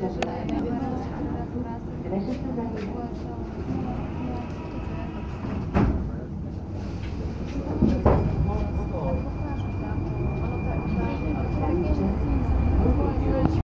주시기 바랍니다.